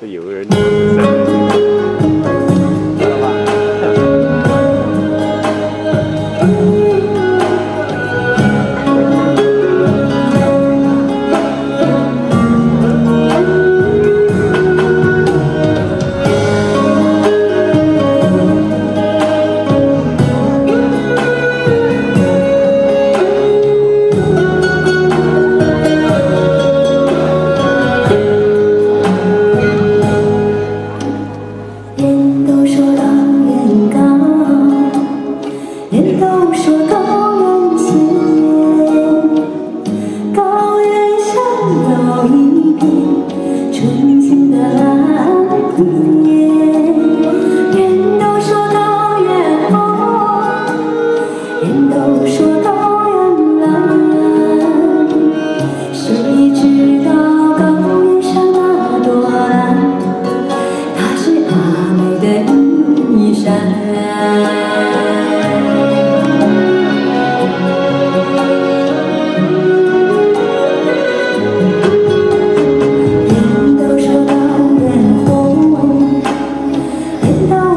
这有个人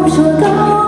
说道。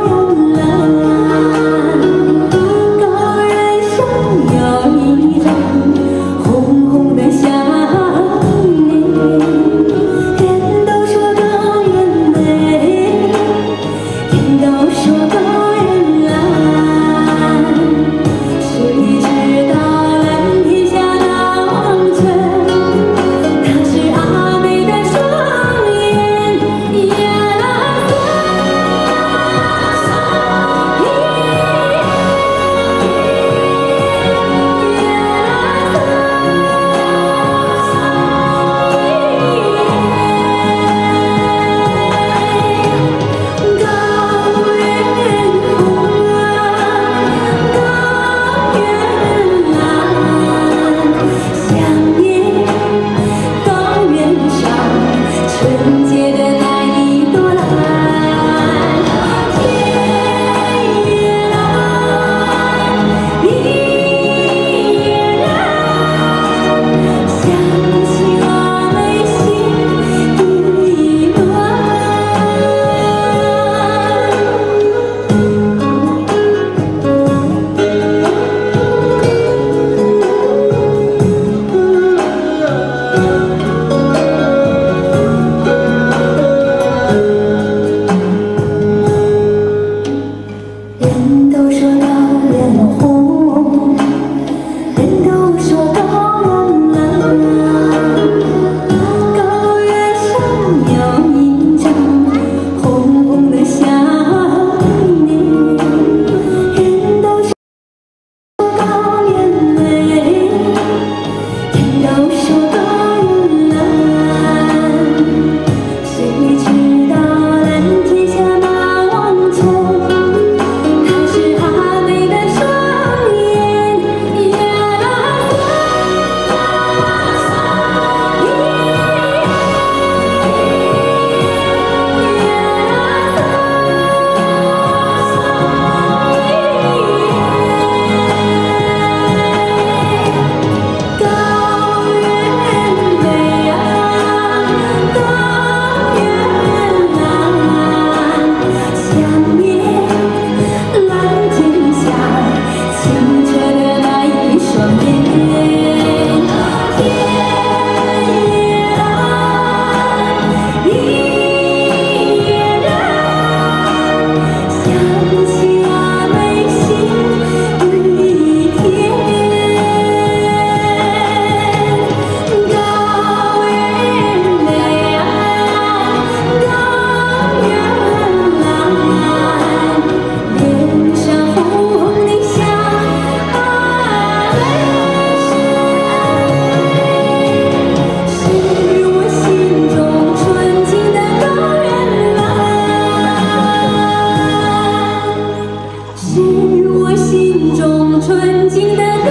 纯净的歌，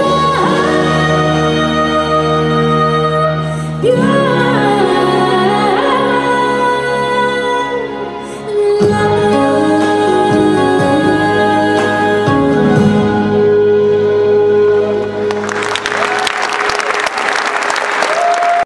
恩。